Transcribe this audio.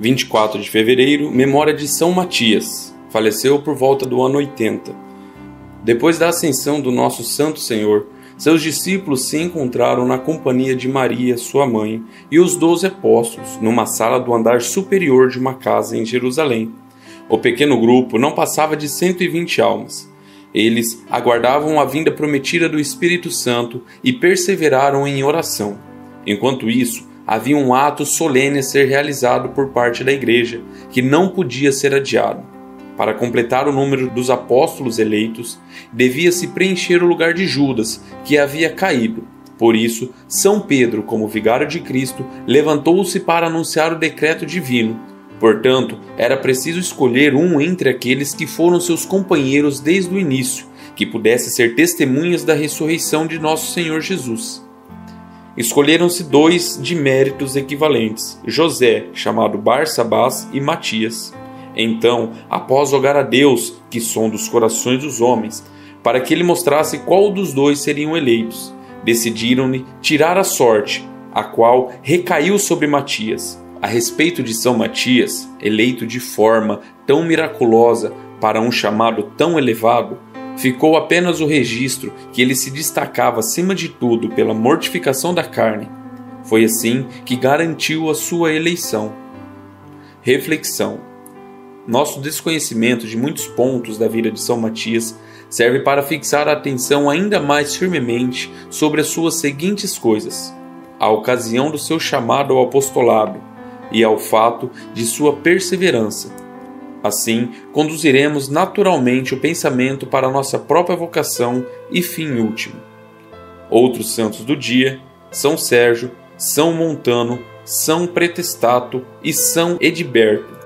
24 de fevereiro, memória de São Matias. Faleceu por volta do ano 80. Depois da ascensão do nosso Santo Senhor, seus discípulos se encontraram na companhia de Maria, sua mãe, e os doze apóstolos, numa sala do andar superior de uma casa em Jerusalém. O pequeno grupo não passava de 120 almas. Eles aguardavam a vinda prometida do Espírito Santo e perseveraram em oração. Enquanto isso, havia um ato solene a ser realizado por parte da igreja, que não podia ser adiado. Para completar o número dos apóstolos eleitos, devia-se preencher o lugar de Judas, que havia caído. Por isso, São Pedro, como vigário de Cristo, levantou-se para anunciar o decreto divino. Portanto, era preciso escolher um entre aqueles que foram seus companheiros desde o início, que pudesse ser testemunhas da ressurreição de nosso Senhor Jesus. Escolheram-se dois de méritos equivalentes, José, chamado Barsabás, e Matias. Então, após rogar a Deus, que sonda os corações dos homens, para que ele mostrasse qual dos dois seriam eleitos, decidiram-lhe tirar a sorte, a qual recaiu sobre Matias. A respeito de São Matias, eleito de forma tão miraculosa para um chamado tão elevado, ficou apenas o registro que ele se destacava acima de tudo pela mortificação da carne. Foi assim que garantiu a sua eleição. Reflexão: Nosso desconhecimento de muitos pontos da vida de São Matias serve para fixar a atenção ainda mais firmemente sobre as suas seguintes coisas: a ocasião do seu chamado ao apostolado e ao fato de sua perseverança Assim, conduziremos naturalmente o pensamento para a nossa própria vocação e fim último. Outros santos do dia: São Sérgio, São Montano, São Pretestato e São Edberto.